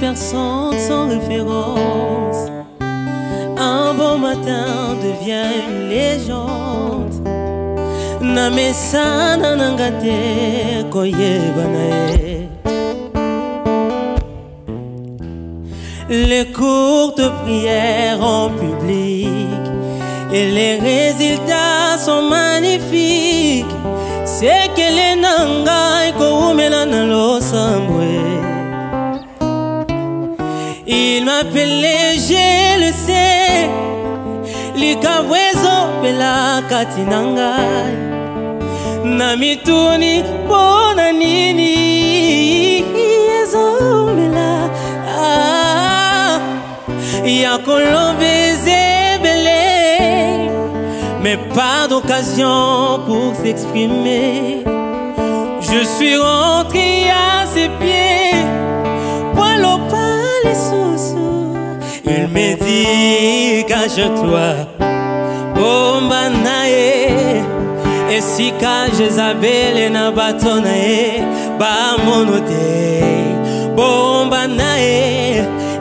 personne sans référence. Un bon matin devient une légende. Namesana nangate koyebanae. Les cours de prière en public et les résultats sont magnifiques. C'est que les nangai Il m'appelait, je le sais, likabwezo pela katinangai. Na mituni bona nini. Ah, mais pas d'occasion pour s'exprimer. Je suis rentré à Dit, cache-toi, bomba nae, et si Jezabel na bato ba monote, bomba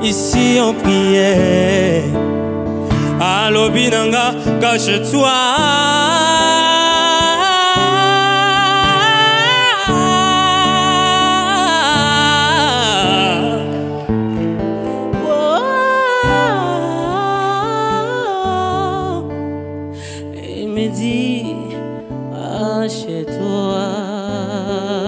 ici on priait. Allo binanga, cache-toi. Oh, Il me dis, ah, chez toi.